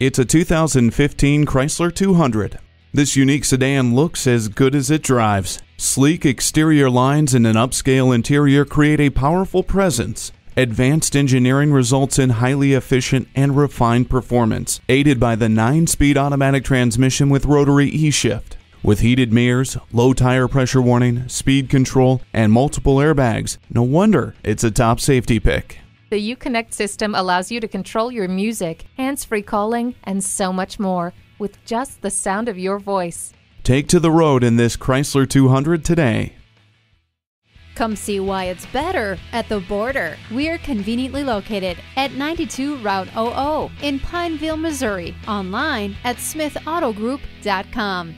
It's a 2015 Chrysler 200. This unique sedan looks as good as it drives. Sleek exterior lines and an upscale interior create a powerful presence. Advanced engineering results in highly efficient and refined performance, aided by the 9 speed automatic transmission with rotary e shift. With heated mirrors, low tire pressure warning, speed control, and multiple airbags, no wonder it's a top safety pick. The Uconnect system allows you to control your music, hands free calling, and so much more with just the sound of your voice. Take to the road in this Chrysler 200 today. Come see why it's better at the border. We are conveniently located at 92 Route OO in Pineville, Missouri. Online at smithautogroup.com.